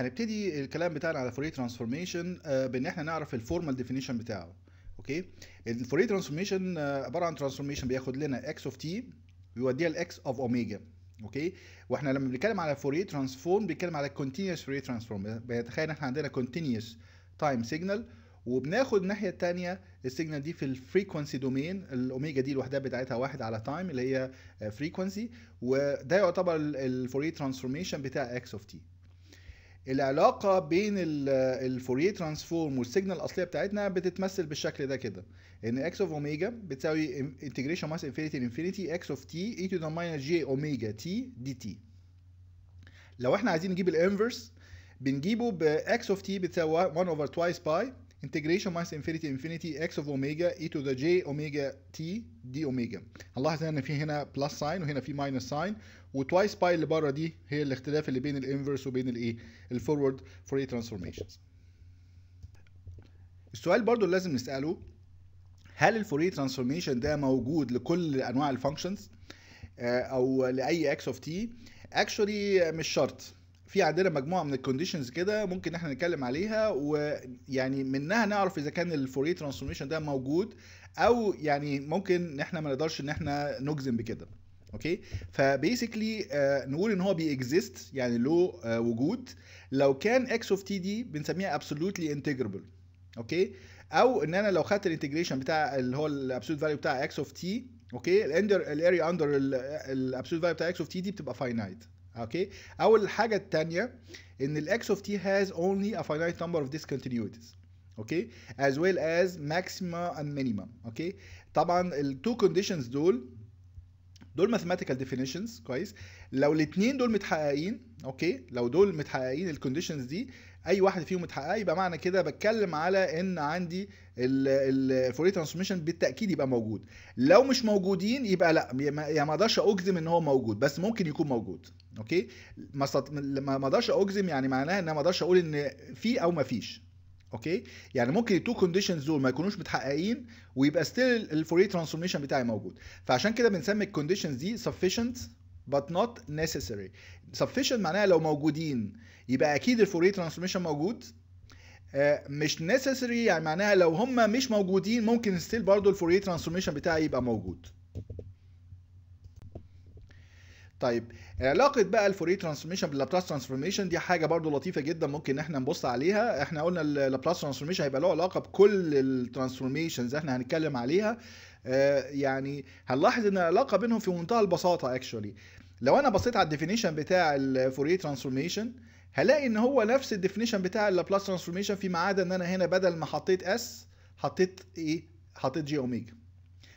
هنبتدي الكلام بتاعنا على Fourier transformation بإن إحنا نعرف ال formal definition بتاعه okay؟ ال Fourier transformation عبارة عن transformation بياخد لنا x of t ويوديها ل x of omega okay؟ وإحنا لما بنتكلم على Fourier transform بنتكلم على continuous Fourier transform بنتخيل إن إحنا عندنا continuous time signal وبناخد الناحية الثانية ال signal دي في ال frequency domain ال omega دي الوحدات بتاعتها واحد على time اللي هي frequency وده يعتبر ال Fourier transformation بتاع x of t العلاقة بين ال Fourier transform وال signal الأصلية بتاعتنا بتتمثل بالشكل ده كده. إن x of omega بتساوي integration minus infinity infinity x of t e to the minus j omega t dt لو إحنا عايزين نجيب ال inverse بنجيبه ب x of t بتساوي 1 over twice pi integration minus infinity infinity x of omega e to the j omega t d omega. هنلاحظ إن في هنا plus sign وهنا في minus sign و twice pi اللي بره دي هي الاختلاف اللي بين ال inverse وبين الايه؟ ال forward Fourier transformations. السؤال برضو اللي لازم نسأله هل ال Fourier transformation ده موجود لكل أنواع ال functions أو لأي x of t actually مش شرط. في عندنا مجموعة من ال conditions كده ممكن إحنا نتكلم عليها ويعني منها نعرف إذا كان ال Fourier transformation ده موجود أو يعني ممكن إحنا ما نقدرش إن إحنا نجزم بكده. okay ف basically آه نقول إن هو بي exist يعني له آه وجود. لو كان x of t دي بنسميها absolutely integrable okay أو إن أنا لو خدت ال integration بتاع اللي هو ال absolute value بتاع x of t okay ال under ال area under ال absolute value بتاع x of t دي بتبقى finite okay اول حاجة الثانية إن ال x of t has only a finite number of discontinuities. okay as well as maxima and minimum. okay طبعا ال two conditions دول دول mathematical definitions كويس. لو الاثنين دول متحققين okay. لو دول متحققين ال conditions دي أي واحد فيهم متحققه يبقى معنى كده بتكلم على إن عندي ال Fourier transformation بالتأكيد يبقى موجود. لو مش موجودين يبقى لأ يعني ما أقدرش أجزم إن هو موجود بس ممكن يكون موجود okay. ما أقدرش أجزم يعني معناها إن ما أقدرش أقول إن في أو ما فيش. okay؟ يعني ممكن ال two conditions دول ما يكونوش متحققين ويبقى still ال Fourier transformation بتاعي موجود. فعشان كده بنسمي ال conditions دي sufficient but not necessary. sufficient معناها لو موجودين يبقى أكيد ال Fourier transformation موجود. مش necessary يعني معناها لو هم مش موجودين ممكن still برضو ال Fourier transformation بتاعي يبقى موجود. طيب علاقة بقى ال Fourier transformation بال Laplace transformation دي حاجة برضو لطيفة جدا ممكن إحنا نبص عليها. إحنا قلنا ال Laplace transformation هيبقى له علاقة بكل ال transformations إحنا هنتكلم عليها. آه يعني هنلاحظ إن العلاقة بينهم في منتهى البساطة actually لو أنا بصيت على ال definition بتاع ال Fourier transformation هلاقي إن هو نفس ال definition بتاع ال Laplace transformation فيما عدا إن أنا هنا بدل ما حطيت s حطيت إيه؟ حطيت j omega.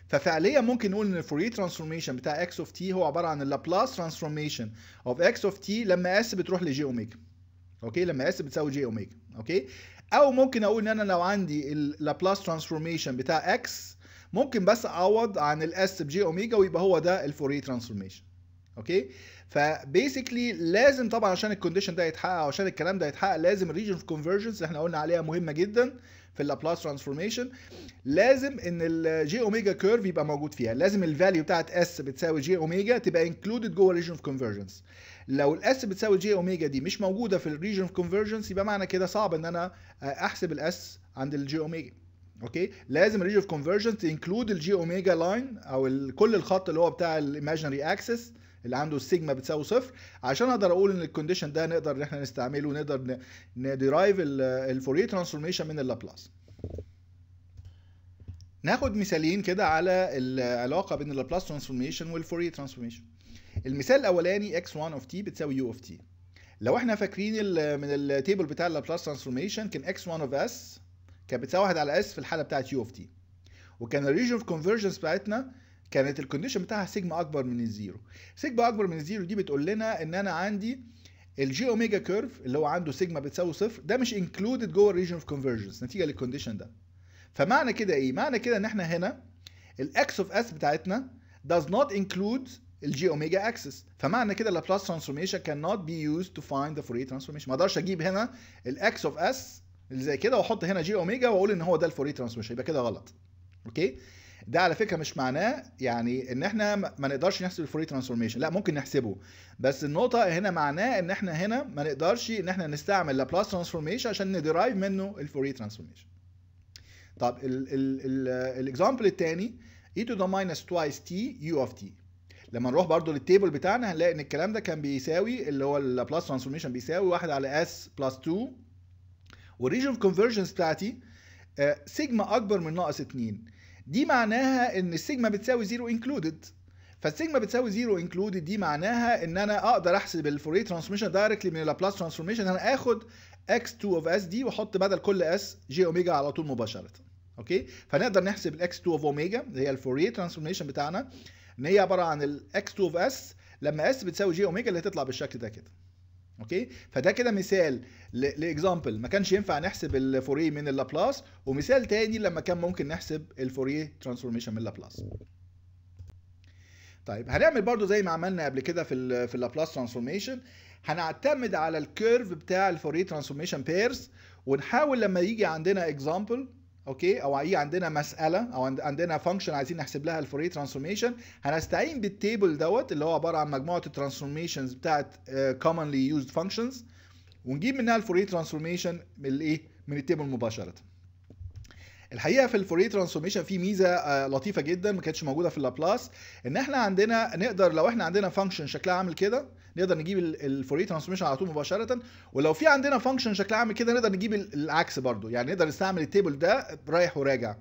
ففعليا ممكن نقول إن ال Fourier transformation بتاع x of t هو عبارة عن ال Laplace transformation of x of t لما s بتروح ل j omega. okay؟ لما s بتساوي j omega. okay؟ أو ممكن أقول إن أنا لو عندي ال Laplace transformation بتاع X ممكن بس أعوض عن ال s ب j omega ويبقى هو ده ال Fourier transformation okay؟ ف basically لازم طبعا عشان ال condition ده يتحقق عشان الكلام ده يتحقق لازم ال region of convergence إحنا قلنا عليها مهمة جدا في ال Laplace transformation لازم إن ال j omega curve يبقى موجود فيها. لازم ال value بتاعت s بتساوي j omega تبقى included جوه ال region of convergence لو ال s بتساوي j omega دي مش موجودة في ال region of convergence يبقى معنى كده صعب إن أنا أحسب ال s عند ال j omega okay لازم ال region of convergence include ال j omega line أو كل الخط اللي هو بتاع ال imaginary axis اللي عنده السيجما بتساوي صفر. عشان أقدر أقول إن ال condition ده نقدر إن إحنا نستعمله ونقدر ن derive ال Fourier transformation من اللابلاس. ناخد مثالين كده على العلاقة بين ال Laplace transformation وال Fourier transformation المثال الأولاني x1 of t بتساوي u of t. لو إحنا فاكرين من ال table بتاع ال Laplace transformation كان x1 of s كانت بتساوي 1 على s في الحالة بتاعت u of t. وكان ال region of convergence بتاعتنا كانت ال condition بتاعها سيجما أكبر من ال zero. sigma أكبر من ال zero دي بتقول لنا إن أنا عندي ال j omega curve اللي هو عنده سيجما بتساوي صفر ده مش included جوه ال region of convergence نتيجة لل condition ده. فمعنى كده إيه؟ معنى كده إن إحنا هنا ال X of s بتاعتنا does not include ال j omega axis فمعنى كده ال Laplace transformation cannot be used to find the Fourier transformation. ما أقدرش أجيب هنا ال X of s اللي زي كده وأحط هنا j omega وأقول إن هو ده ال Fourier transformation يبقى كده غلط. okay؟ ده على فكرة مش معناه يعني إن إحنا ما نقدرش نحسب ال Fourier transformation. لا ممكن نحسبه. بس النقطة هنا معناه إن إحنا هنا ما نقدرش إن إحنا نستعمل Laplace transformation عشان ن derive منه ال Fourier transformation طب ال example الثاني e to the minus twice t u of t. لما نروح برضو لل table بتاعنا هنلاقي إن الكلام ده كان بيساوي اللي هو ال Laplace transformation بيساوي 1 على s plus 2 وال region of convergence بتاعتي سيجما أكبر من ناقص 2 دي معناها إن السيجما بتساوي 0 included فال sigma بتساوي 0 included دي معناها إن أنا أقدر أحسب ال Fourier transformation directly من ال Laplace transformation أنا آخد x2 of s دي وأحط بدل كل s j omega على طول مباشرة. okay؟ فنقدر نحسب ال X 2 of omega اللي هي ال Fourier transformation بتاعنا. إن هي عبارة عن ال X 2 of s لما s بتساوي j omega اللي هتطلع بالشكل ده كده. okay؟ فده كده مثال ل example. ما كانش ينفع نحسب الفوريه من اللابلاس ومثال تاني لما كان ممكن نحسب ال Fourier transformation من اللابلاس. طيب هنعمل برضو زي ما عملنا قبل كده في في ال Laplace transformation. هنعتمد على ال curve بتاع ال Fourier transformation pairs ونحاول لما يجي عندنا example okay؟ أو يجي عندنا مسألة أو عندنا function عايزين نحسب لها ال Fourier transformation هنستعين بال table دوت اللي هو عبارة عن مجموعة ال transformations بتاعت commonly used functions ونجيب منها ال Fourier transformation من الإيه؟ من ال table مباشرة. الحقيقة في ال Fourier transformation في ميزة لطيفة جدا ما كانتش موجودة في اللابلاس إن إحنا عندنا نقدر لو إحنا عندنا function شكلها عامل كده نقدر نجيب ال Fourier transformation على طول مباشرة ولو في عندنا function شكلها عامل كده نقدر نجيب العكس برضو يعني نقدر نستعمل ال table ده رايح وراجع.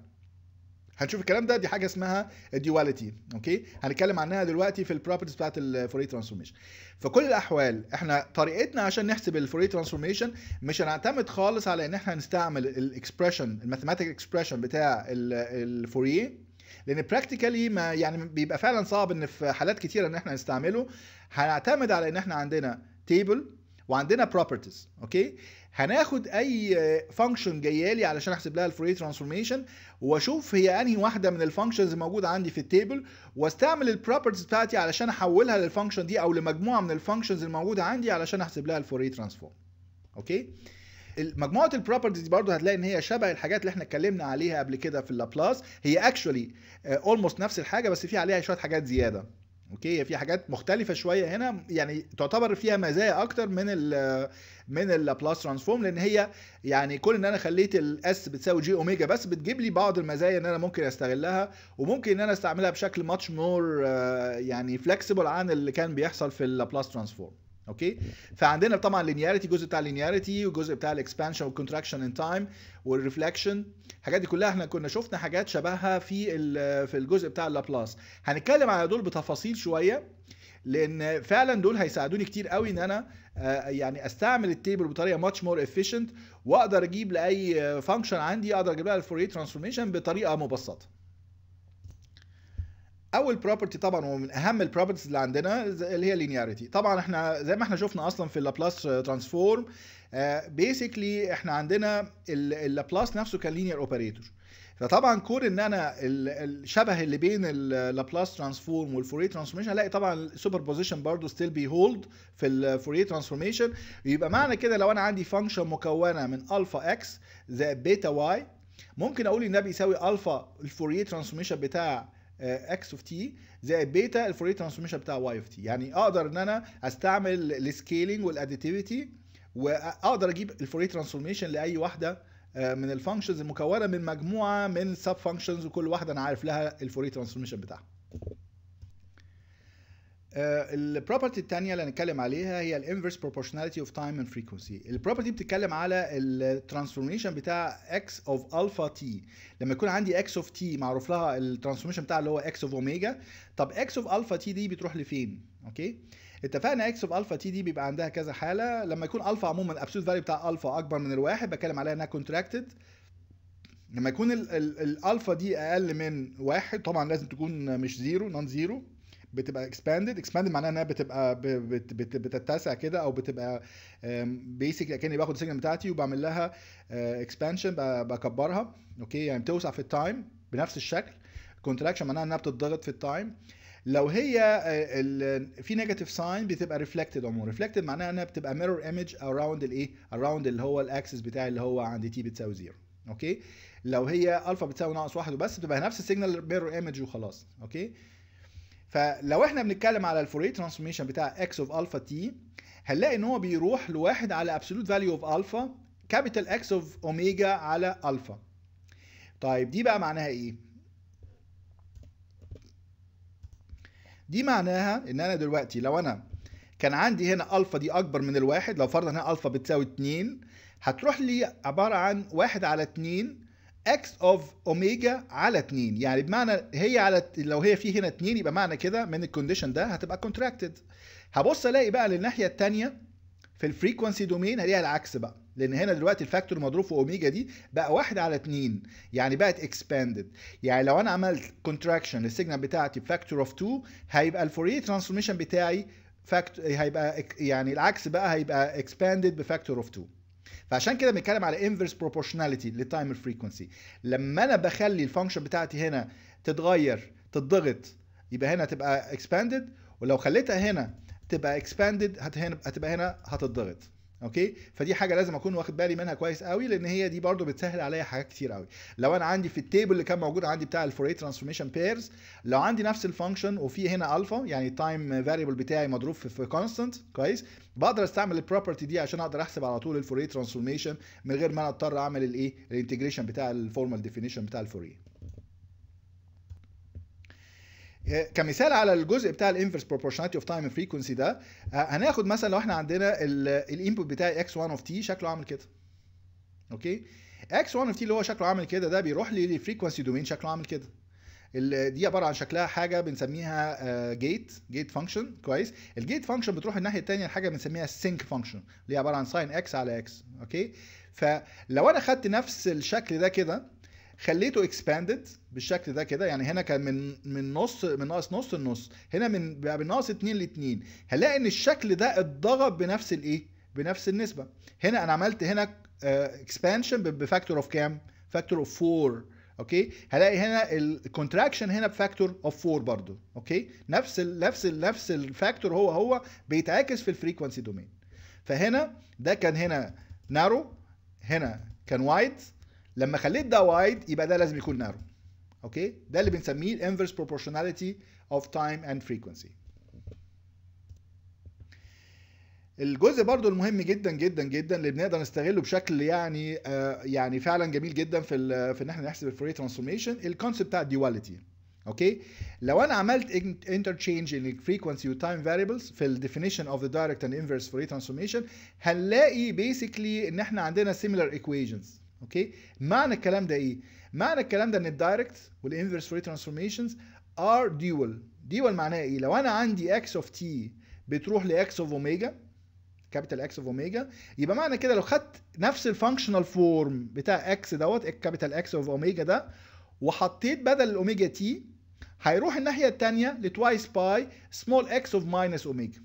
هنشوف الكلام ده دي حاجة اسمها ال duality okay؟ هنتكلم عنها دلوقتي في ال properties بتاعت ال Fourier transformation في كل الأحوال إحنا طريقتنا عشان نحسب ال Fourier transformation مش هنعتمد خالص على إن إحنا نستعمل ال expression ال mathematic expression بتاع الفوريه لأن practically ما يعني بيبقى فعلا صعب إن في حالات كتيرة إن إحنا نستعمله. هنعتمد على إن إحنا عندنا table وعندنا properties okay؟ هناخد أي function جاية لي علشان أحسب لها ال Fourier transformation واشوف هي انهي واحدة من ال functions الموجوده عندي في ال table واستعمل ال properties بتاعتي علشان احولها لل function دي أو لمجموعة من ال functions الموجودة عندي علشان احسب لها ال Fourier transform okay؟ مجموعة ال properties دي برضو هتلاقي إن هي شبه الحاجات اللي إحنا اتكلمنا عليها قبل كده في اللابلاس هي actually almost نفس الحاجة بس في عليها شوية حاجات زيادة. okay؟ في حاجات مختلفة شوية هنا. يعني تعتبر فيها مزايا أكتر من ال من ال Laplace transform لأن هي يعني كون إن أنا خليت ال s بتساوي j omega بس بتجيب لي بعض المزايا إن أنا ممكن أستغلها وممكن إن أنا أستعملها بشكل much more يعني flexible عن اللي كان بيحصل في ال Laplace transform okay فعندنا طبعا linearity جزء بتاع ال linearity وجزء بتاع ال expansion وال contraction in time وال reflection الحاجات دي كلها إحنا كنا شفنا حاجات شبهها في في الجزء بتاع اللابلاس هنتكلم على دول بتفاصيل شوية لأن فعلا دول هيساعدوني كتير قوي إن أنا يعني أستعمل ال table بطريقة much more efficient وأقدر أجيب لأي function عندي أقدر أجيب لها ال Fourier transformation بطريقة مبسطة. اول property طبعا ومن أهم ال properties اللي عندنا اللي هي ال linearity طبعا إحنا زي ما إحنا شفنا أصلا في ال Laplace transform basically إحنا عندنا اللابلاس نفسه كان linear operator فطبعا كون إن أنا الشبه اللي بين ال Laplace transform وال Fourier transformation هلاقي طبعا ال superposition برضه still بي hold في ال Fourier transformation يبقى معنى كده لو أنا عندي function مكونة من alpha X زائد beta Y ممكن أقول إن ده بيساوي alpha ال Fourier transformation بتاع X of t زائد beta ال Fourier transformation بتاع Y of t يعني أقدر إن أنا أستعمل ال scaling وال additivity وأقدر أجيب ال Fourier transformation لأي واحدة من ال functions المكونة من مجموعة من ال sub functions وكل واحدة أنا عارف لها ال Fourier transformation بتاعها. ال property الثانية اللي هنتكلم عليها هي ال inverse proportionality of time and frequency ال property بتتكلم على ال transformation بتاع x of alpha t لما يكون عندي x of t معروف لها ال transformation بتاع اللي هو X of omega طب x of alpha t دي بتروح لفين؟ okay؟ اتفقنا x of alpha t دي بيبقى عندها كذا حالة. لما يكون الفا عموما ال absolute value بتاع الفا أكبر من الواحد بتكلم عليها إنها contracted لما يكون الالفا دي أقل من واحد طبعا لازم تكون مش zero non zero بتبقى expanded expanded معناها إنها بتبقى بت بت بتتسع كده أو بتبقى basically كاني باخد ال signal بتاعتي وبعمل لها expansion بكبرها. okay يعني بتوسع في ال time بنفس الشكل. contraction معناها إنها بتتضغط في ال time لو هي في negative sign بتبقى reflected عموما reflected معناها إنها بتبقى mirror image around الايه around اللي هو ال axis بتاعي اللي هو عند t بتساوي zero okay لو هي الفا بتساوي ناقص واحد وبس بتبقى نفس ال signal mirror image وخلاص. okay فلو إحنا بنتكلم على ال Fourier transformation بتاع x of alpha t هنلاقي إن هو بيروح لواحد على absolute value of alpha capital X of omega على الفا طيب دي بقى معناها إيه؟ دي معناها إن أنا دلوقتي لو أنا كان عندي هنا الفا دي أكبر من الواحد لو فرضا هنا الفا بتساوي 2 هتروح لي عبارة عن واحد على 2 X of omega على 2 يعني بمعنى هي على لو هي في هنا 2 يبقى معنى كده من ال condition ده هتبقى contracted هبص الاقي بقى للناحية الثانية في ال frequency domain هلاقيها العكس بقى. لأن هنا دلوقتي ال factor مضروب في اوميجا دي بقى واحد على 2 يعني بقت expanded يعني لو أنا عملت contraction لل signal بتاعتي ب factor of 2 هيبقى ال Fourier transformation بتاعي fact هيبقى يعني العكس بقى هيبقى expanded ب factor of 2 فعشان كده بنتكلم على inverse proportionality لل time frequency لما أنا بخلي ال function بتاعتي هنا تتغير تتضغط يبقى هنا تبقى expanded ولو خليتها هنا تبقى expanded هتبقى هنا هتتضغط okay؟ فدي حاجة لازم أكون واخد بالي منها كويس قوي لأن هي دي برضو بتسهل عليا حاجات كتير قوي. لو أنا عندي في ال table اللي كان موجود عندي بتاع ال Fourier transformation pairs لو عندي نفس ال function وفي هنا الفا يعني ال time variable بتاعي مضروب في constant كويس؟ بقدر أستعمل ال property دي عشان أقدر أحسب على طول ال Fourier transformation من غير ما أنا أضطر أعمل الايه ال integration بتاع ال formal definition بتاع الفوريه كمثال على الجزء بتاع ال inverse proportionality of time frequency ده هناخد مثلا لو إحنا عندنا ال input بتاعي x 1 of t شكله عامل كده. okay؟ x 1 of t اللي هو شكله عامل كده ده بيروح لي لل frequency domain شكله عامل كده. دي عبارة عن شكلها حاجة بنسميها gate gate function كويس؟ ال gate function بتروح الناحية الثانية لحاجة بنسميها ال sinc function اللي هي عبارة عن sine x على x okay؟ فلو أنا خدت نفس الشكل ده كده خليته expanded بالشكل ده كده. يعني هنا كان من من نص من ناقص نص لنص هنا من بقى من ناقص 2 ل 2 هلاقي إن الشكل ده اتضغط بنفس الإيه؟ بنفس النسبة. هنا أنا عملت هنا expansion ب factor of كام؟ factor of 4 okay؟ هلاقي هنا ال contraction هنا ب factor of 4 برضو. okay؟ نفس ال نفس ال نفس ال factor هو هو بيتعكس في ال frequency domain فهنا ده كان هنا narrow هنا كان wide لما خليت ده wide يبقى ده لازم يكون narrow okay؟ ده اللي بنسميه ال inverse proportionality of time and frequency. الجزء برضو المهم جدا جدا جدا اللي بنقدر نستغله بشكل يعني آه يعني فعلا جميل جدا في في إن إحنا نحسب ال Fourier transformation ال concept بتاع ال duality okay؟ لو أنا عملت interchange in ال frequency وال time variables في ال definition of the direct and inverse Fourier transformation هنلاقي basically إن إحنا عندنا similar equations. okay؟ معنى الكلام ده إيه؟ معنى الكلام ده إن ال direct وال inverse Fourier transformations are dual dual معناها إيه؟ لو أنا عندي x of t بتروح ل X of omega capital X of omega يبقى معنى كده لو خدت نفس ال functional form بتاع X dot capital X of omega ده وحطيت بدل ال omega t هيروح الناحية الثانية ل twice pi small x of minus omega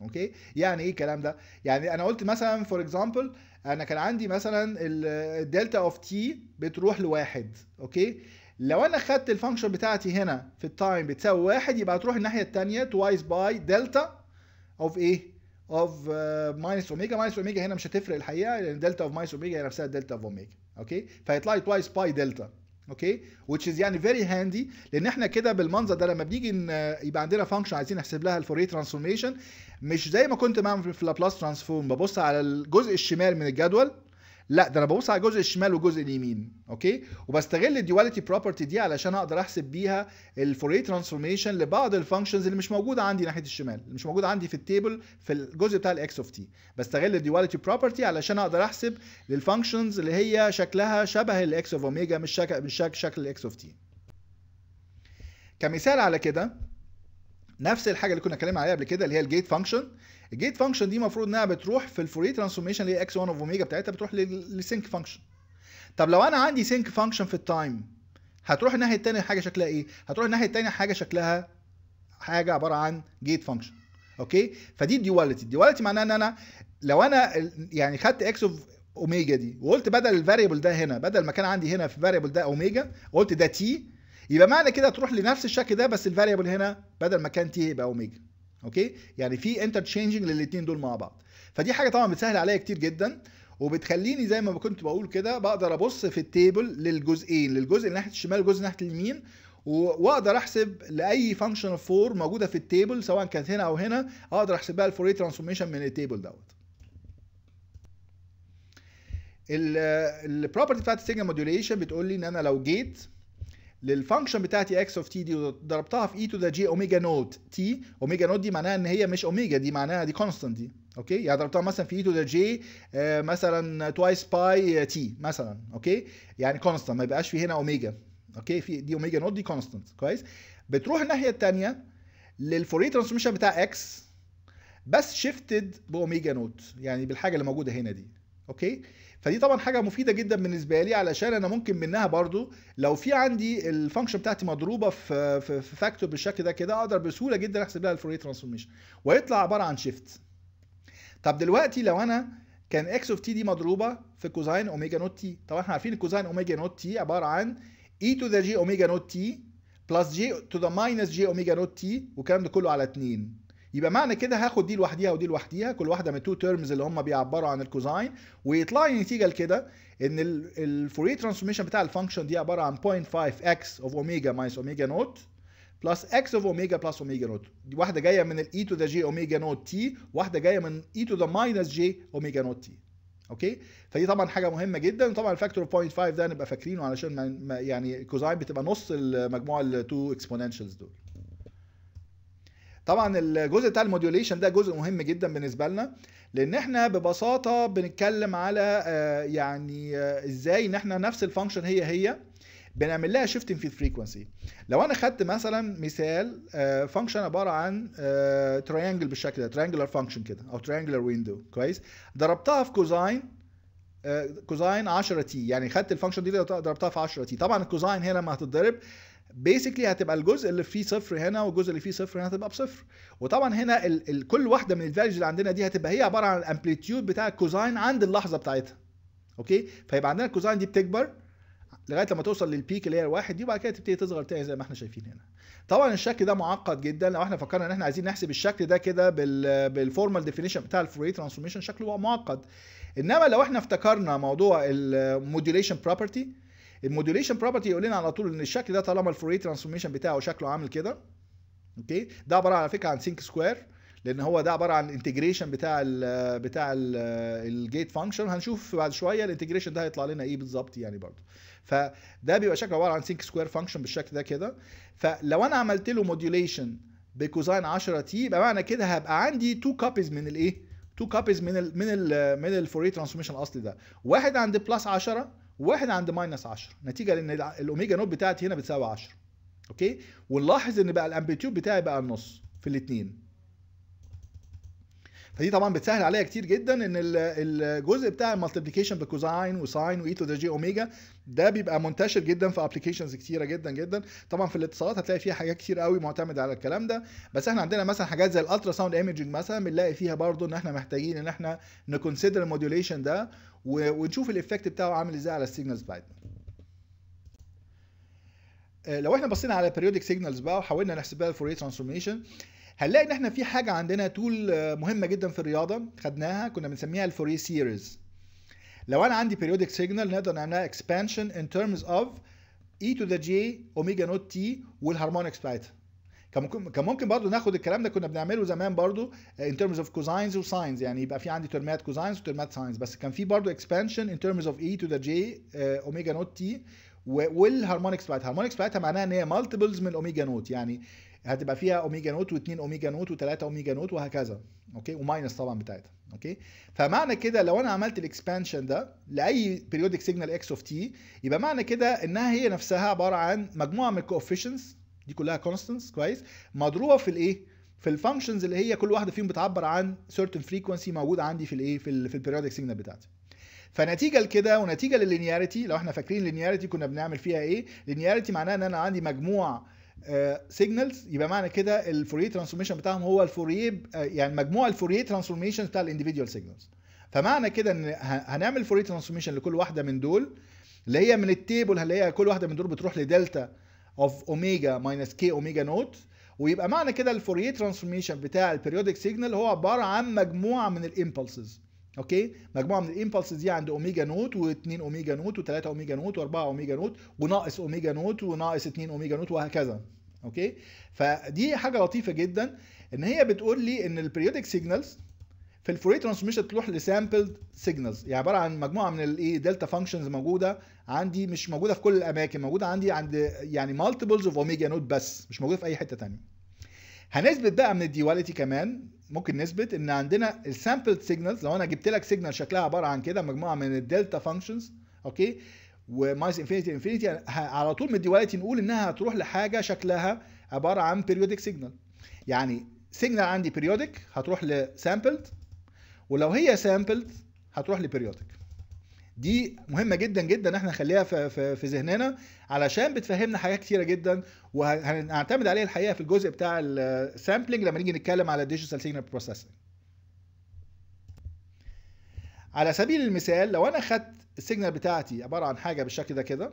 okay؟ يعني إيه الكلام ده؟ يعني أنا قلت مثلا for example أنا كان عندي مثلا ال delta of t بتروح لواحد okay؟ لو أنا خدت ال function بتاعتي هنا في ال time بتساوي واحد يبقى هتروح الناحية الثانية twice pi delta of إيه of minus omega minus omega هنا مش هتفرق الحقيقة لأن delta of minus omega هي نفسها delta of omega okay؟ فيطلع لي twice pi delta okay which is يعني very handy لأن إحنا كده بالمنظر ده لما بنيجي يبقى عندنا function عايزين نحسب لها ال Fourier transformation مش زي ما كنت بعمل في Laplace transform ببص على الجزء الشمال من الجدول لا ده أنا ببص على الجزء الشمال والجزء اليمين okay؟ وبستغل ال duality property دي علشان أقدر أحسب بيها ال Fourier transformation لبعض ال functions اللي مش موجوده عندي ناحية الشمال اللي مش موجوده عندي في ال table في الجزء بتاع ال x of t بستغل ال duality property علشان أقدر أحسب لل functions اللي هي شكلها شبه ال X of omega مش شكل شكل ال x of t كمثال على كده نفس الحاجة اللي كنا اتكلمنا عليها قبل كده اللي هي ال gate function ال gate function دي المفروض إنها بتروح في ال Fourier transformation اللي هي X 1 of omega بتاعتها بتروح لل sinc function طب لو أنا عندي sinc function في ال time هتروح الناحية الثانية حاجة شكلها إيه؟ هتروح الناحية الثانية حاجة شكلها حاجة عبارة عن gate function okay؟ فدي ال duality ال duality معناها إن أنا لو أنا يعني خدت X of omega دي وقلت بدل ال variable ده هنا بدل ما كان عندي هنا في ال variable ده أوميجا وقلت ده t يبقى معنى كده تروح لنفس الشكل ده بس ال variable هنا بدل ما كان t يبقى omega. okay؟ يعني في interchanging للاثنين دول مع بعض. فدي حاجة طبعا بتسهل عليا كتير جدا وبتخليني زي ما كنت بقول كده بقدر أبص في ال table للجزئين للجزء اللي ناحية الشمال والجزء ناحية اليمين وأقدر أحسب لأي function of 4 موجودة في ال table سواء كانت هنا أو هنا أقدر أحسب لها ال Fourier transformation من ال table دوت. ال property بتاعت ال signal modulation بتقول لي إن أنا لو جيت لل function بتاعتي x of t دي وضربتها في e to the j omega naught t omega naught دي معناها إن هي مش اوميجا دي معناها دي constant دي. okay؟ يعني ضربتها مثلا في e to the j مثلا twice pi t مثلا. okay؟ يعني constant ما يبقاش في هنا omega okay؟ في دي omega naught دي constant كويس؟ بتروح الناحية الثانية لل Fourier transformation بتاع x بس shifted ب omega naught يعني بالحاجة اللي موجودة هنا دي. okay؟ فدي طبعا حاجة مفيدة جدا بالنسبة لي علشان أنا ممكن منها برضو لو في عندي ال function بتاعتي مضروبة في في, factor بالشكل ده كده أقدر بسهولة جدا أحسب لها ال Fourier transformation. ويطلع عبارة عن shift طب دلوقتي لو أنا كان x of t دي مضروبة في cosine omega naught t طبعا إحنا عارفين ال cosine omega naught t عبارة عن e to the j omega naught t plus e to the minus j omega naught t والكلام ده كله على 2 يبقى معنى كده هاخد دي لوحديها ودي لوحديها كل واحدة من ال two terms اللي هم بيعبروا عن ال cosine ويطلع لي نتيجة لكده إن ال Fourier transformation بتاع ال function دي عبارة عن 0.5 X of omega minus omega naught plus X of omega plus omega naught دي واحدة جاية من ال e to the j omega naught t واحدة جاية من e to the minus j omega naught t okay فدي طبعا حاجة مهمة جدا. وطبعا ال factor 0.5 ده نبقى فاكرينه علشان ما يعني ال cosine بتبقى نص المجموعة ال two exponentials دول. طبعا الجزء بتاع ال modulation ده جزء مهم جدا بالنسبة لنا لأن إحنا ببساطة بنتكلم على آه، يعني آه، إزاي إن إحنا نفس ال function هي هي بنعمل لها shifting في ال frequency لو أنا خدت مثلا مثال function عبارة عن triangle بالشكل ده triangular function كده أو triangular window كويس؟ ضربتها في cosine آه، cosine 10 t. يعني خدت ال function دي ضربتها في 10 t. طبعا ال cosine هنا لما هتتضرب basically هتبقى الجزء اللي فيه صفر هنا والجزء اللي فيه صفر هنا هتبقى بصفر. وطبعا هنا ال ال كل واحدة من ال values اللي عندنا دي هتبقى هي عبارة عن ال amplitude بتاع ال cosine عند اللحظة بتاعتها. okay؟ فيبقى عندنا ال cosine دي بتكبر لغاية لما توصل لل peak اللي هي الواحد دي وبعد كده تبتدي تصغر تاني زي ما إحنا شايفين هنا. طبعا الشكل ده معقد جدا. لو إحنا فكرنا إن إحنا عايزين نحسب الشكل ده كده بال بال formal definition بتاع ال Fourier transformation شكله معقد. إنما لو إحنا افتكرنا موضوع ال modulation property ال modulation property يقول لنا على طول إن الشكل ده طالما ال Fourier transformation بتاعه شكله عامل كده okay؟ ده عبارة على فكرة عن sinc square لأن هو ده عبارة عن ال integration بتاع ال بتاع ال gate function هنشوف بعد شوية ال integration ده هيطلع لنا إيه بالظبط يعني برضه. فده بيبقى شكله عبارة عن sinc square function بالشكل ده كده. فلو أنا عملت له modulation ب cosine 10 t يبقى معنى كده هبقى عندي two copies من الإيه؟ two copies من ال من ال من ال Fourier transformation الاصلي ده. واحد عند plus 10 وواحد عند minus 10 نتيجة لأن ال omega naught بتاعتي هنا بتساوي 10 okay؟ ونلاحظ إن بقى ال amplitude بتاعي بقى النص في الاثنين فدي طبعا بتسهل عليا كتير جدا إن ال- الجزء بتاع المالتيبليكيشن بكوزاين وساين واي تو ذا جي اوميجا ده بيبقى منتشر جدا في applications كتيرة جدا جدا. طبعا في الاتصالات هتلاقي فيها حاجات كتير قوي معتمدة على الكلام ده. بس إحنا عندنا مثلا حاجات زي ال ultrasound imaging مثلا بنلاقي فيها برضو إن إحنا محتاجين إن إحنا ن consider ال modulation ده ونشوف ال effect بتاعه عامل إزاي على ال signals بتاعتنا آه، لو إحنا بصينا على periodic signals بقى وحاولنا نحسب لها ال Fourier transformation هنلاقي إن إحنا في حاجة عندنا tool مهمة جدا في الرياضة خدناها كنا بنسميها ال Fourier series لو أنا عندي periodic signal نقدر نعملها expansion in terms of e to the j omega naught t وال harmonics بتاعتها كان ممكن ممكن برضه ناخد الكلام ده كنا بنعمله زمان برضه in terms of cosines و sines يعني يبقى في عندي term ات cosines و term ات sines بس كان في برضه expansion in terms of e to the j omega naught t وال harmonics بتاعتها ال harmonics بتاعتها معناها إن هي multiples من omega naught يعني هتبقى فيها omega naught و2 omega naught و3 omega naught وهكذا. okay و minus طبعا بتاعتها. okay فمعنى كده لو أنا عملت ال expansion ده لأي periodic signal x of t يبقى معنى كده إنها هي نفسها عبارة عن مجموعة من ال coefficients دي كلها constants كويس. مضروبة في الإيه؟ في ال functions اللي هي كل واحدة فيهم بتعبر عن certain frequency موجوده عندي في الإيه؟ في في ال periodic signal بتاعتي. فنتيجة لكده ونتيجة لل linearity لو إحنا فاكرين ال linearity كنا بنعمل فيها إيه؟ linearity معناها إن أنا عندي مجموع signals يبقى معنى كده ال Fourier transformation بتاعهم هو الفوريه يعني مجموع ال Fourier transformation بتاع ال individual signals فمعنى كده إن هنعمل Fourier transformation لكل واحدة من دول اللي هي من ال table هنلاقيها كل واحدة من دول بتروح ل delta of omega minus k omega naught ويبقى معنى كده ال Fourier transformation بتاع ال periodic signal هو عبارة عن مجموعة من ال impulses okay؟ مجموعة من ال impulses دي عند omega naught و2 omega naught و3 omega naught و4 omega naught وناقص omega naught وناقص 2 omega naught وهكذا. okay؟ فدي حاجة لطيفة جدا إن هي بتقول لي إن ال periodic signals في ال Fourier transformation تروح ل sampled signals يعني عبارة عن مجموعة من الايه delta functions موجودة عندي مش موجودة في كل الأماكن موجودة عندي عند يعني multiples of omega naught بس مش موجودة في أي حتة ثانية هنثبت بقى من ال duality كمان ممكن نثبت إن عندنا ال sampled signals لو أنا جبت لك signal شكلها عبارة عن كده مجموعة من ال delta functions okay؟ و minus infinity infinity على طول من ال duality نقول إنها هتروح لحاجة شكلها عبارة عن periodic signal يعني signal عندي periodic هتروح ل sampled ولو هي sampled هتروح ل periodic دي مهمة جدا جدا إحنا نخليها في, في, في ذهننا علشان بتفهمنا حاجات كتيرة جدا وهنعتمد عليها الحقيقة في الجزء بتاع ال sampling لما نيجي نتكلم على ال digital signal processing على سبيل المثال لو أنا خدت ال signal بتاعتي عبارة عن حاجة بالشكل ده كده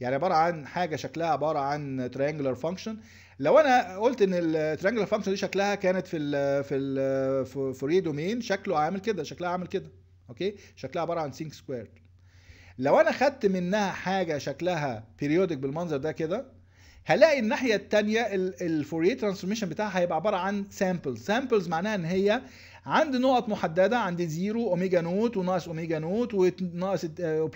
يعني عبارة عن حاجة شكلها عبارة عن triangular function لو أنا قلت إن ال triangular function دي شكلها كانت في ال في ال Fourier domain شكله عامل كده شكلها عامل كده. okay؟ شكلها عبارة عن sinc square لو أنا خدت منها حاجة شكلها periodic بالمنظر ده كده هلاقي الناحية الثانية ال Fourier transformation بتاعها هيبقى عبارة عن samples samples معناها إن هي عند نقط محددة عند zero omega naught وناقص اوميجا نوت وناقص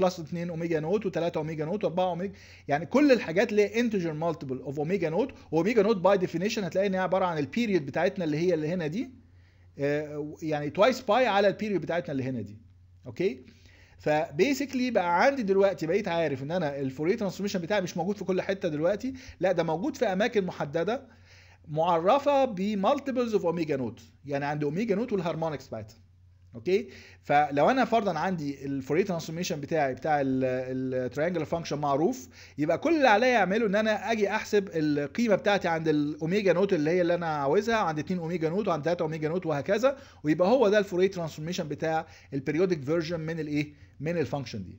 plus 2 omega naught و3 omega naught و4 اوميجا يعني كل الحاجات اللي هي integer multiple of omega naught و omega naught by definition هتلاقي إن هي عبارة عن ال period بتاعتنا اللي هي اللي هنا دي يعني twice pi على ال period بتاعتنا اللي هنا دي. okay ف basically بقى عندي دلوقتي بقيت عارف إن أنا ال Fourier transformation بتاعي مش موجود في كل حتة دلوقتي. لا ده موجود في أماكن محددة معرفة ب multiples of omega naught يعني عند omega naught وال harmonics بتاعتها. okay؟ فلو أنا فرضا عندي ال Fourier transformation بتاعي بتاع ال triangular function معروف يبقى كل اللي عليا اعمله إن أنا أجي أحسب القيمة بتاعتي عند ال omega naught اللي هي اللي أنا عاوزها عند 2 omega naught وعند 3 omega naught وهكذا ويبقى هو ده ال Fourier transformation بتاع ال periodic version من الايه من ال function دي.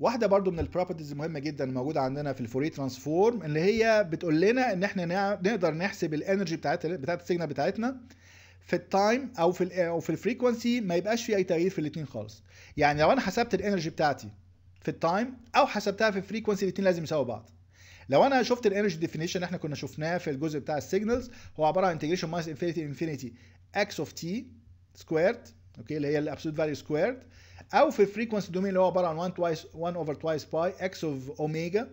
واحدة برضو من ال properties المهمه جدا الموجوده عندنا في ال Fourier transform اللي هي بتقول لنا إن إحنا نقدر نحسب ال energy بتاعت بتاعت ال signal بتاعتنا في ال time أو في أو في ال frequency ما يبقاش في أي تغيير في الاثنين خالص. يعني لو أنا حسبت ال energy بتاعتي في ال time أو حسبتها في ال frequency الاثنين لازم يساووا بعض. لو أنا شفت ال energy definition إحنا كنا شفناه في الجزء بتاع ال signals هو عبارة عن integration minus infinity infinity x of t squared okay اللي هي ال absolute value squared أو في ال frequency domain اللي هو عبارة عن 1 twice 1 over twice pi x of omega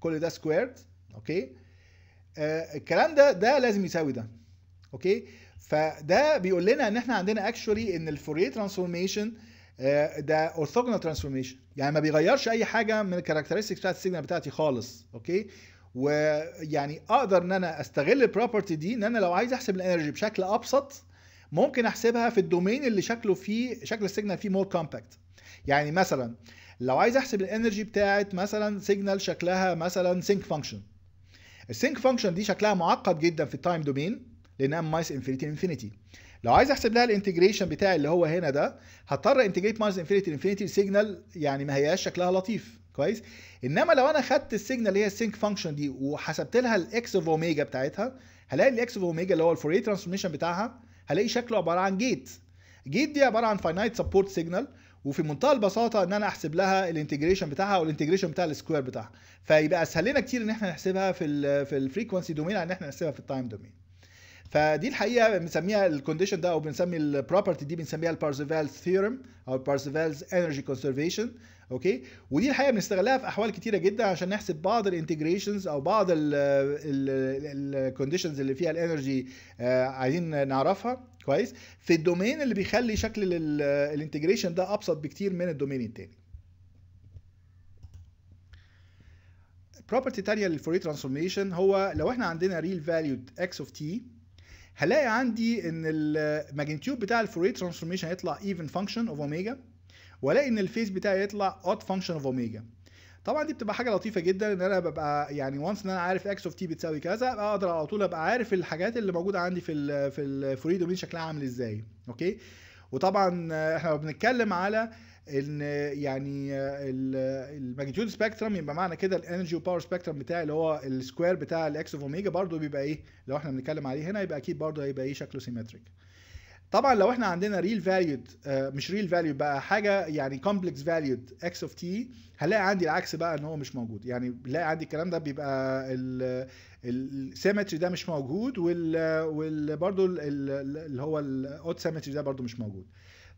كل ده squared okay آه الكلام ده ده لازم يساوي ده okay فده بيقول لنا إن إحنا عندنا actually إن ال Fourier transformation ده orthogonal transformation يعني ما بيغيرش أي حاجة من ال characteristics بتاعت ال signal بتاعتي خالص okay؟ ويعني أقدر إن أنا أستغل ال property دي إن أنا لو عايز أحسب ال energy بشكل أبسط ممكن أحسبها في ال domain اللي شكله فيه شكل ال signal فيه more compact يعني مثلا لو عايز أحسب ال energy بتاعت مثلا signal شكلها مثلا sinc function ال sinc function دي شكلها معقد جدا في ال time domain لأنها minus infinity infinity لو عايز أحسب لها ال integration بتاعي اللي هو هنا ده هضطر integrate minus infinity infinity signal يعني ما هياش شكلها لطيف. كويس؟ إنما لو أنا خدت ال signal اللي هي ال sinc function دي وحسبت لها ال x of omega بتاعتها هلاقي ال x of omega اللي هو ال Fourier transformation بتاعها هلاقي شكله عبارة عن gate gate دي عبارة عن finite support signal وفي منتهى البساطة إن أنا أحسب لها ال integration بتاعها أو ال integration بتاع ال square بتاعها. فيبقى أسهل لنا كتير إن إحنا نحسبها في ال في ال frequency domain عن إن إحنا نحسبها في ال time domain فدي الحقيقة بنسميها ال condition ده أو بنسمي ال property دي بنسميها ال Parseval's theorem أو ال Parseval's energy conservation okay؟ ودي الحقيقة بنستغلها في أحوال كتيرة جدا عشان نحسب بعض ال integrations أو بعض ال conditions اللي فيها ال energy عايزين نعرفها. كويس؟ في ال domain اللي بيخلي شكل ال integration ده أبسط بكتير من ال domain التاني. property تانية لل Fourier transformation هو لو إحنا عندنا real valued x of t هلاقي عندي إن ال magnitude بتاع ال Fourier transformation هيطلع even function of omega وألاقي إن ال phase بتاعي يطلع odd function of omega طبعا دي بتبقى حاجة لطيفة جدا إن أنا ببقى يعني once إن أنا عارف x of t بتساوي كذا أقدر على طول أبقى عارف الحاجات اللي موجودة عندي في في ال Fourier domain شكلها عامل إزاي. okay؟ وطبعا إحنا بنتكلم على إن يعني ال magnitude spectrum يبقى معنى كده ال energy و power spectrum بتاعي اللي هو ال square بتاع ال x of omega برضه بيبقى إيه؟ لو إحنا بنتكلم عليه هنا يبقى أكيد برضه هيبقى إيه؟ شكله symmetric طبعا لو إحنا عندنا real valued مش real valued بقى حاجة يعني complex valued x of t هلاقي عندي العكس بقى إن هو مش موجود. يعني بلاقي عندي الكلام ده بيبقى ال symmetry ده مش موجود برضه اللي هو ال odd symmetry ده برضه مش موجود.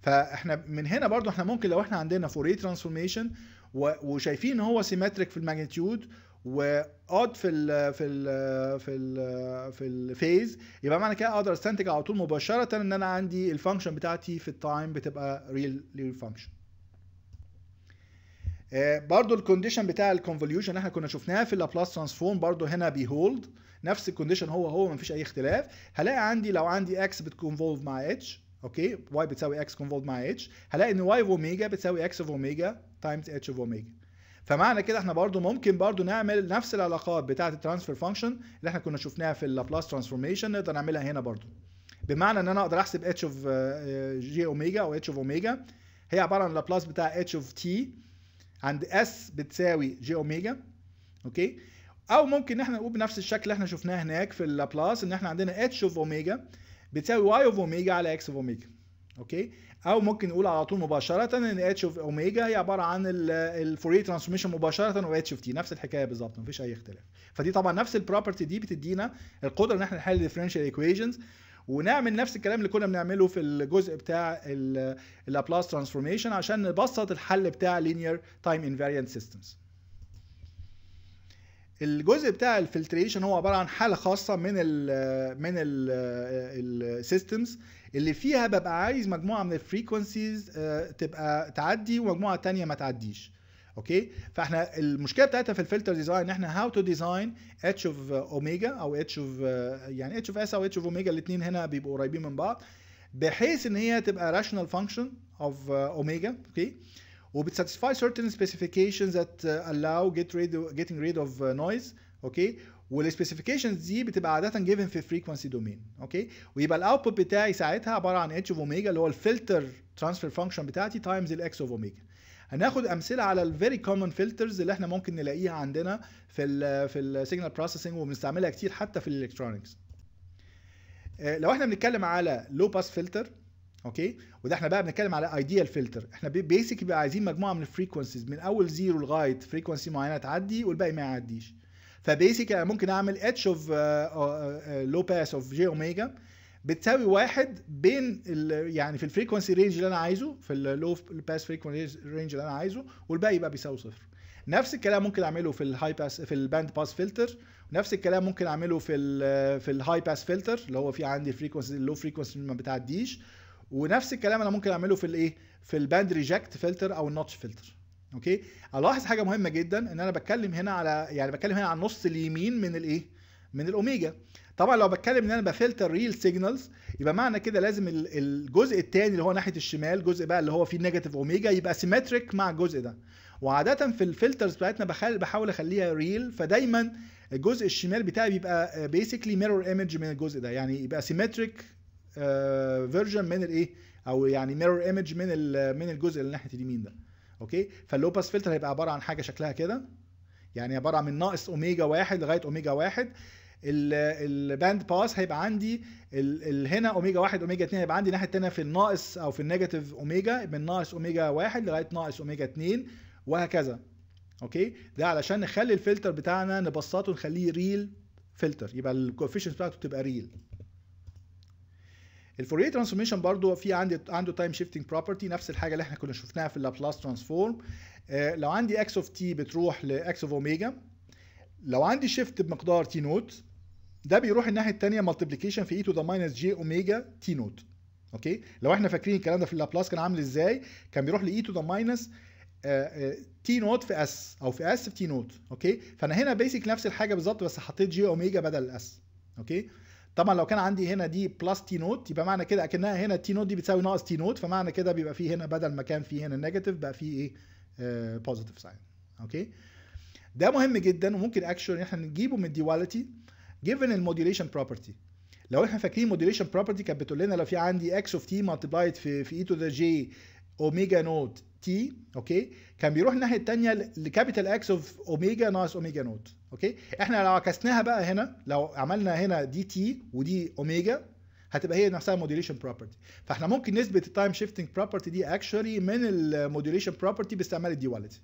فاحنا من هنا برضو إحنا ممكن لو إحنا عندنا Fourier transformation وشايفين إن هو symmetric في ال magnitude و odd في ال في ال في ال في ال phase يبقى معنى كده أقدر أستنتج على طول مباشرة إن أنا عندي ال function بتاعتي في ال time بتبقى real real function برضو ال condition بتاع ال convolution إحنا كنا شفناه في ال Laplace transform برضو هنا بي hold. نفس ال condition هو هو مفيش أي اختلاف. هلاقي عندي لو عندي x بت convolve مع h okay y بتساوي x convolved مع h هلاقي إن y omega بتساوي x of omega times h of omega فمعنى كده إحنا برضو ممكن برضو نعمل نفس العلاقات بتاعة ال transfer function اللي إحنا كنا شفناها في ال Laplace transformation نقدر نعملها هنا برضو. بمعنى إن أنا أقدر أحسب h of j omega أو h of omega هي عبارة عن اللابلاس بتاع h of t عند s بتساوي j omega okay أو ممكن إن إحنا نقول بنفس الشكل اللي إحنا شفناه هناك في اللابلاس إن إحنا عندنا h of omega بتساوي y of omega على x of omega okay؟ أو ممكن نقول على طول مباشرة إن h of omega هي عبارة عن ال Fourier transformation مباشرة و h of t نفس الحكاية بالظبط مفيش أي اختلاف. فدي طبعا نفس ال property دي بتدينا القدرة إن إحنا نحل differential equations ونعمل نفس الكلام اللي كنا بنعمله في الجزء بتاع ال Laplace transformation عشان نبسط الحل بتاع linear time invariant systems. الجزء بتاع ال filtration هو عبارة عن حالة خاصة من ال من ال systems اللي فيها ببقى عايز مجموعة من ال frequencies تبقى تعدي ومجموعة تانية ما تعديش. okay؟ فإحنا المشكلة بتاعتها في ال filter design إن إحنا how to design h of omega أو اتش اوف يعني h of s أو h of omega الاثنين هنا بيبقوا قريبين من بعض بحيث إن هي تبقى rational function of omega okay؟ وبت satisfy certain specifications that allow get rid of, getting rid of okay وال specifications دي بتبقى عادة given في frequency domain okay ويبقى ال output بتاعي ساعتها عبارة عن h of omega اللي هو ال filter transfer function بتاعتي times ال x of omega هناخد أمثلة على ال very common filters اللي إحنا ممكن نلاقيها عندنا في ال في ال signal processing وبنستعملها كتير حتى في ال electronics لو إحنا بنتكلم على low pass filter okay؟ وده إحنا بقى بنتكلم على ideal filter إحنا basically بقى عايزين مجموعة من ال frequencies من أول zero لغاية frequency معينة تعدي والباقي ما يعديش. ف basically أنا ممكن أعمل h of low pass of j omega بتساوي واحد بين يعني في ال frequency range اللي أنا عايزه في ال low pass frequency range اللي أنا عايزه والباقي يبقى بيساوي صفر. نفس الكلام ممكن أعمله في ال high pass في ال band pass filter نفس الكلام ممكن أعمله في ال في ال high pass filter اللي هو في عندي frequency ال low frequency ما بتعديش. ونفس الكلام أنا ممكن أعمله في الإيه؟ في ال band reject filter أو ال notch filter. okay؟ الاحظ حاجة مهمة جدا إن أنا بتكلم هنا على يعني بتكلم هنا على النص اليمين من الإيه؟ من الأوميجا. طبعا لو بتكلم إن أنا ب filter real signals يبقى معنى كده لازم الجزء الثاني اللي هو ناحية الشمال جزء بقى اللي هو فيه negative omega يبقى symmetric مع الجزء ده. وعاده في ال filters بتاعتنا بحاول أخليها real فدايما الجزء الشمال بتاعي بيبقى basically mirror image من الجزء ده. يعني يبقى symmetric version من الايه؟ أو يعني mirror image من من الجزء اللي ناحية اليمين ده. okay؟ فال low pass filter هيبقى عبارة عن حاجة شكلها كده. يعني عبارة عن من ناقص اوميجا واحد لغاية اوميجا واحد. ال band pass هيبقى عندي ال هنا اوميجا واحد اوميجا اتنين هيبقى عندي الناحية الثانية في الناقص أو في ال negative omega من ناقص اوميجا واحد لغاية ناقص اوميجا اتنين وهكذا. okay؟ ده علشان نخلي الفلتر بتاعنا نبسطه نخليه real filter. يبقى ال coefficient بتاعته تبقى real ال Fourier transformation برضو في عندي عنده time shifting property نفس الحاجة اللي إحنا كنا شفناها في ال Laplace transform آه لو عندي x of t بتروح ل x of omega لو عندي shift بمقدار t naught ده بيروح الناحية الثانية multiplication في e to the minus j omega t naught okay لو إحنا فاكرين الكلام ده في اللابلاس كان عامل إزاي؟ كان بيروح ل e to the minus t naught في s أو في s في t naught okay فأنا هنا basically نفس الحاجة بالظبط بس حطيت j omega بدل ال s okay طبعا لو كان عندي هنا دي plus t naught يبقى معنى كده أكنها هنا t naught دي بتساوي ناقص t naught فمعنى كده بيبقى فيه هنا بدل ما كان فيه هنا negative بقى فيه إيه؟ positive sign okay؟ ده مهم جدا وممكن اكشن إحنا نجيبه من ال duality given ال modulation property لو إحنا فاكرين modulation property كانت بتقول لنا لو في عندي x of t multiplied في في e to the j omega naught t okay كان بيروح الناحية الثانية ل capital x of omega ناقص omega naught okay إحنا لو عكسناها بقى هنا لو عملنا هنا دي t ودي اوميجا هتبقى هي نفسها modulation property فإحنا ممكن نثبت ال time shifting property دي actually من ال modulation property باستعمال ال duality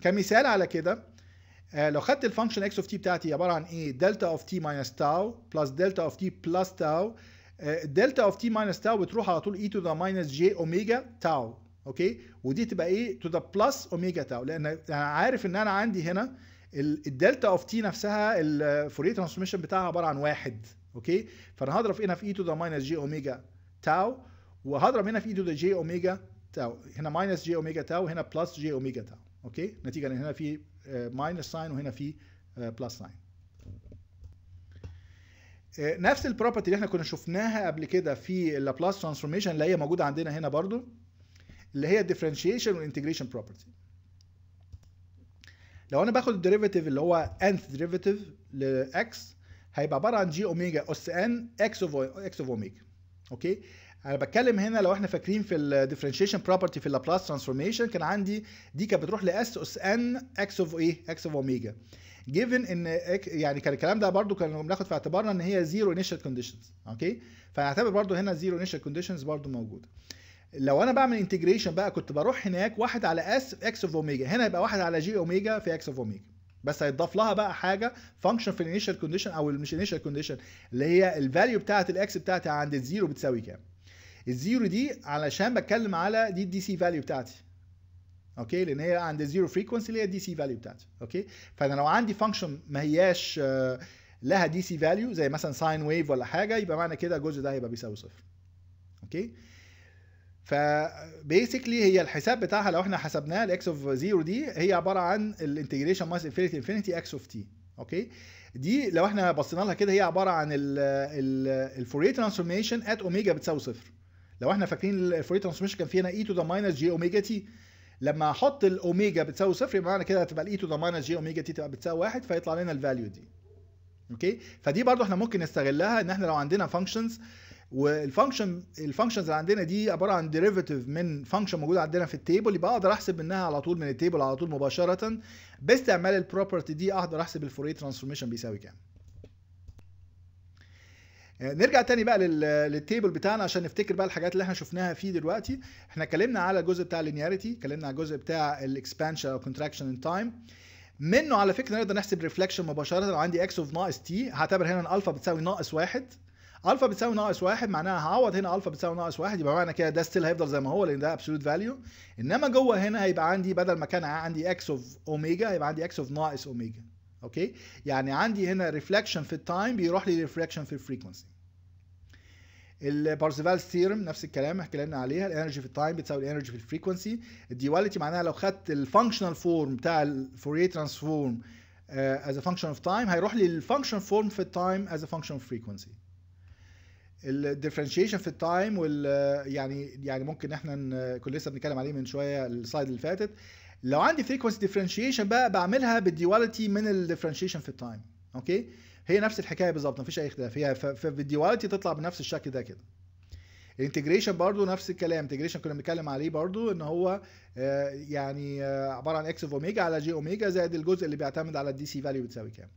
كمثال على كده آه، لو خدت ال function x of t بتاعتي عبارة عن إيه؟ delta of t minus tau plus delta of t plus tau ال delta of t minus tau بتروح على طول e to the minus j omega tau okay؟ ودي تبقى إيه؟ to the plus omega tau لأن أنا عارف إن أنا عندي هنا ال delta of t نفسها ال Fourier transformation بتاعها عبارة عن واحد okay؟ فأنا هضرب هنا في e to the minus j omega tau وهضرب هنا في e to the j omega tau. هنا minus j omega tau هنا plus j omega tau okay؟ نتيجة إن هنا في minus sign وهنا في plus sign نفس ال property اللي إحنا كنا شفناها قبل كده في ال Laplace transformation اللي هي موجودة عندنا هنا برضو اللي هي ال differentiation وال integration property لو أنا باخد ال derivative اللي هو nth derivative ل x هيبقى عبارة عن j omega أس n x of x of omega okay؟ أنا بتكلم هنا لو إحنا فاكرين في ال differentiation property في ال Laplace transformation كان عندي دي كانت بتروح ل s أس n x of إيه؟ x of omega given إن يعني كان الكلام ده برضو كنا بناخد في اعتبارنا إن هي zero initial conditions okay فنعتبر برضو هنا zero initial conditions برضو موجودة. لو أنا بعمل integration بقى كنت بروح هناك واحد على s x of omega هنا يبقى واحد على j omega في x of omega بس هيتضاف لها بقى حاجة function في ال initial condition أو مش initial condition اللي هي ال value بتاعه ال x بتاعتي عند ال zero بتساوي كام؟ ال zero دي علشان بتكلم على دي ال DC value بتاعتي. okay لأن هي عند ال zero frequency اللي هي ال DC value بتاعتي. okay فأنا لو عندي function ما هياش لها DC value زي مثلا sine wave ولا حاجة يبقى معنى كده الجزء ده هيبقى بيساوي صفر. okay ف basically هي الحساب بتاعها لو إحنا حسبناها ال x of zero دي هي عبارة عن ال integration minus infinity infinity x of t okay دي لو إحنا بصينا لها كده هي عبارة عن ال Fourier transformation at omega بتساوي صفر. لو إحنا فاكرين ال Fourier transformation كان فيها e to the minus j omega t لما أحط الاوميجا بتساوي صفر يبقى معنى كده هتبقى ال e to the minus j omega t تبقى بتساوي واحد فيطلع لنا ال value دي. okay؟ فدي برضو إحنا ممكن نستغلها إن إحنا لو عندنا functions وال function ال functions اللي عندنا دي عبارة عن derivative من function موجودة عندنا في ال table يبقى أقدر أحسب منها على طول من ال table على طول مباشرة. باستعمال ال property دي أقدر أحسب ال Fourier transformation بيساوي كام؟ نرجع تاني بقى لل table بتاعنا عشان نفتكر بقى الحاجات اللي إحنا شفناها فيه دلوقتي. إحنا اتكلمنا على الجزء بتاع ال linearity اتكلمنا على الجزء بتاع ال expansion أو contraction in time منه على فكرة نقدر نحسب reflection مباشرة. لو عندي x of ناقص t هعتبر هنا ان الفا بتساوي ناقص واحد. الفا بتساوي ناقص واحد معناها هعوض هنا الفا بتساوي ناقص واحد. يبقى معنى كده ده still هيفضل زي ما هو لأن ده absolute value إنما جوه هنا هيبقى عندي بدل ما كان عندي x of omega هيبقى عندي x of ناقص اوميجا okay يعني عندي هنا reflection في ال time بيروح لي reflection في ال frequency ال Parseval theorem نفس الكلام اتكلمنا عليها. ال energy في ال time بتساوي ال energy في ال frequency ال duality معناها لو خدت ال functional form بتاع ال Fourier transform as a function of time هيروح لي ال function form في ال time as a function of frequency ال differentiation في ال time وال يعني يعني ممكن إحنا كنا لسه بنتكلم عليه من شوية ال slide اللي فاتت. لو عندي frequency differentiation بقى بعملها بال duality من ال differentiation في ال time okay هي نفس الحكاية بالظبط مفيش أي اختلاف. هي في ال duality تطلع بنفس الشكل ده كده. ال integration برضو نفس الكلام integration كنا بنتكلم عليه برضو إن هو يعني عبارة عن x of omega على j omega زائد الجزء اللي بيعتمد على ال DC value بتساوي كام.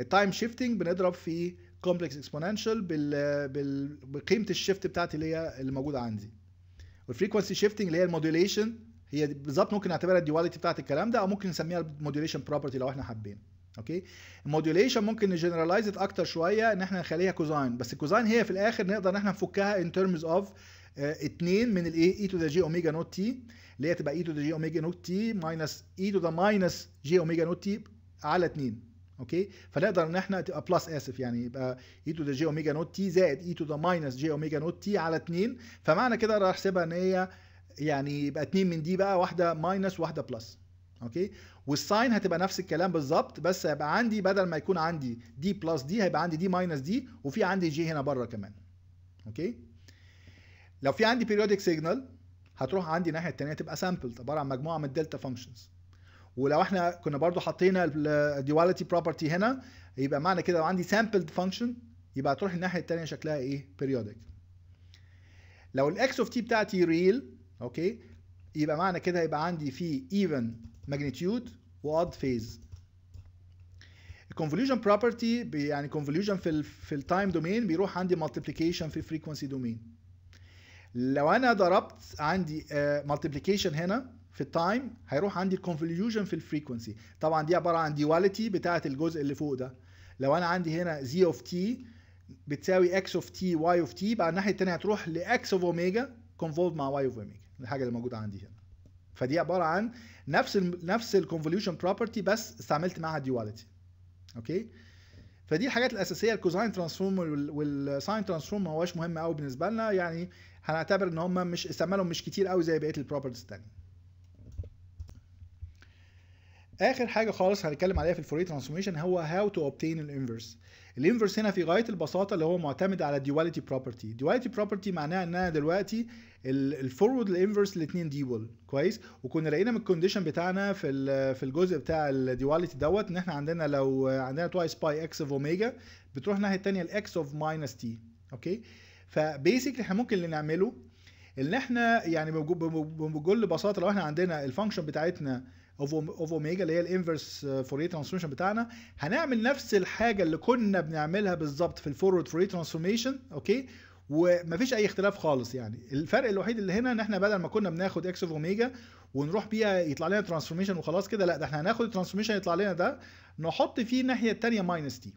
ال time shifting بنضرب في complex exponential. بقيمة ال shift بتاعتي اللي هي اللي موجودة عندي. وال frequency shifting اللي هي ال modulation هي بالظبط ممكن نعتبرها ال duality بتاعت الكلام ده أو ممكن نسميها ال modulation property لو إحنا حابين. okay؟ ال modulation ممكن ن generalize أكتر شوية إن إحنا نخليها cosine بس ال cosine هي في الآخر نقدر إن إحنا نفكها in terms of 2 من الايه e to the j omega naught t اللي هي تبقى e to the j omega naught t minus e to the minus j omega naught t على 2 okay؟ فنقدر إن إحنا تبقى plus آسف يعني يبقى e to the j omega naught t زائد e to the minus j omega naught t على 2 فمعنى كده أقدر أحسبها إن هي يعني يبقى 2 من دي بقى واحدة minus واحدة plus okay؟ وال sine هتبقى نفس الكلام بالظبط بس هيبقى عندي بدل ما يكون عندي دي plus دي هيبقى عندي دي minus دي وفي عندي j هنا بره كمان. okay؟ لو في عندي periodic signal هتروح عندي الناحية الثانية تبقى sampled عبارة عن مجموعة من ال delta functions ولو إحنا كنا برضو حطينا ال duality property هنا يبقى معنى كده لو عندي sampled function يبقى هتروح الناحية الثانية شكلها إيه؟ periodic لو ال x of t بتاعتي real okay؟ يبقى معنى كده يبقى عندي في even magnitude و odd phase ال convolution property يعني convolution في في ال time domain بيروح عندي multiplication في ال frequency domain لو أنا ضربت عندي multiplication هنا في ال time هيروح عندي ال convolution في ال frequency طبعا دي عبارة عن duality بتاعة الجزء اللي فوق ده. لو أنا عندي هنا z of t بتساوي x of t y of t بقى الناحية الثانية هتروح ل x of omega convolved مع y of omega الحاجة اللي موجودة عندي هنا. فدي عبارة عن نفس ال نفس ال convolution property بس استعملت معاها duality. okay؟ فدي الحاجات الأساسية. ال cosine transform وال sine transform ما هواش مهم قوي بالنسبة لنا. يعني هنعتبر إن هم مش استعمالهم مش كتير قوي زي بقية ال properties الثانية اخر حاجة خالص هنتكلم عليها في ال Fourier transformation هو how to obtain ال inverse ال inverse هنا في غايه البساطه اللي هو معتمد على ال duality property ال duality property معناها ان أنا دلوقتي ال forward ال inverse الاثنين ديول كويس وكنا لقينا من ال condition بتاعنا في في الجزء بتاع ال duality دوت ان إحنا عندنا لو عندنا twice pi x of omega بتروح الناحيه الثانية ال x of minus t okay ف basically إحنا ممكن اللي نعمله ان إحنا يعني بكل بساطه لو إحنا عندنا ال function بتاعتنا of of omega اللي هي ال inverse Fourier transformation بتاعنا. هنعمل نفس الحاجة اللي كنا بنعملها بالظبط في ال forward Fourier transformation okay؟ ومفيش أي اختلاف خالص يعني. الفرق الوحيد اللي هنا إن إحنا بدل ما كنا بناخد X of omega ونروح بيها يطلع لنا transformation وخلاص كده لأ ده إحنا هناخد ال transformation يطلع لنا ده نحط فيه الناحية الثانية minus t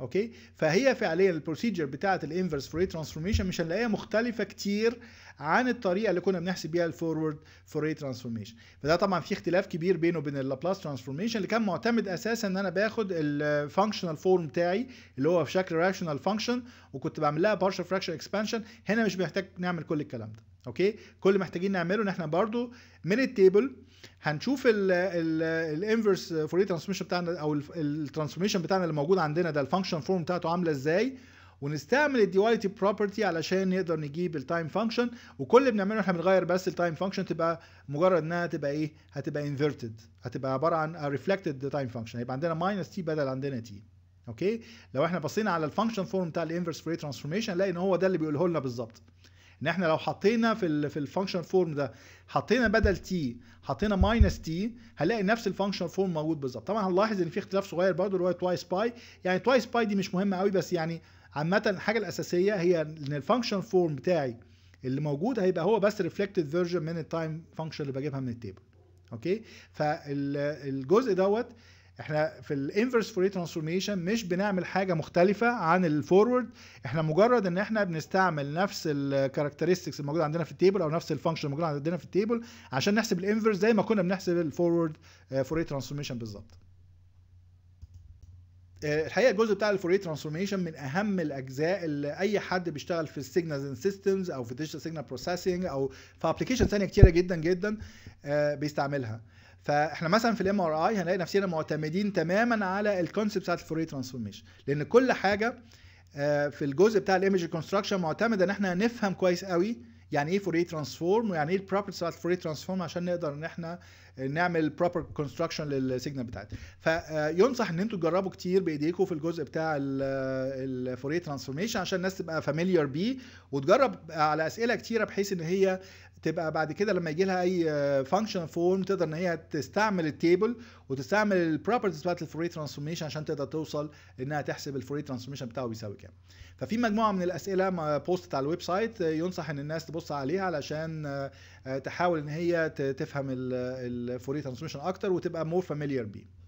okay؟ فهي فعليا ال procedure بتاعة ال inverse Fourier transformation مش هنلاقيها مختلفة كتير عن الطريقة اللي كنا بنحسب بيها ال forward Fourier transformation فده طبعا في اختلاف كبير بينه وبين ال Laplace transformation اللي كان معتمد أساسا إن أنا باخد ال functional form بتاعي اللي هو في شكل rational function وكنت بعمل لها partial fraction expansion هنا مش محتاج نعمل كل الكلام ده. okay؟ كل اللي محتاجين نعمله إن إحنا برضو من ال table هنشوف ال inverse Fourier transformation بتاعنا أو ال transformation بتاعنا اللي موجود عندنا ده ال function form بتاعته عاملة إزاي؟ ونستعمل ال duality property علشان نقدر نجيب ال time function وكل اللي بنعمله إحنا بنغير بس ال time function تبقى مجرد إنها تبقى إيه؟ هتبقى inverted هتبقى عبارة عن reflected time function هيبقى عندنا minus t بدل عندنا t okay؟ لو إحنا بصينا على ال function form بتاع ال inverse Fourier transformation نلاقي إن هو ده اللي بيقوله لنا بالظبط. ان إحنا لو حطينا في ال في ال function form ده حطينا بدل t حطينا minus t هنلاقي نفس ال function form موجود بالظبط. طبعا هنلاحظ إن في اختلاف صغير برضه اللي هو twice pi يعني twice pi دي مش مهمة قوي بس يعني عامة الحاجة الأساسية هي إن ال function form بتاعي اللي موجود هيبقى هو بس reflected version من ال time function اللي بجيبها من ال table okay؟ فالجزء دوت إحنا في ال inverse Fourier transformation مش بنعمل حاجة مختلفة عن ال forward إحنا مجرد ان إحنا بنستعمل نفس ال characteristics الموجودة عندنا في ال table أو نفس ال function الموجودة عندنا في ال table عشان نحسب ال inverse زي ما كنا بنحسب ال forward Fourier transformation بالظبط. الحقيقة الجزء بتاع ال Fourier transformation من أهم الأجزاء اللي أي حد بيشتغل في ال signals systems أو في digital signal processing أو في application ثانية كتيرة جدا جدا بيستعملها. فاحنا مثلا في ال MRI هنلاقي نفسنا معتمدين تماما على ال concept بتاعت ال Fourier transformation. لأن كل حاجة في الجزء بتاع ال image construction معتمدة إن إحنا نفهم كويس قوي يعني إيه Fourier transform ويعني إيه ال properties بتاعت ال Fourier transform عشان نقدر إن إحنا نعمل proper construction لل signal بتاعتنا فينصح إن أنتوا تجربوا كتير بايديكم في الجزء بتاع ال Fourier transformation عشان الناس تبقى familiar بيه وتجرب على أسئلة كتيرة بحيث إن هي تبقى بعد كده لما يجي لها أي function form تقدر إن هي تستعمل ال table وتستعمل ال properties بتاعت ال Fourier transformation عشان تقدر توصل إنها تحسب ال Fourier transformation بتاعه بيساوي كام. ففي مجموعة من الأسئلة posted على ال website ينصح إن الناس تبص عليها علشان تحاول إن هي تفهم ال Fourier transformation أكتر وتبقى more familiar بيه.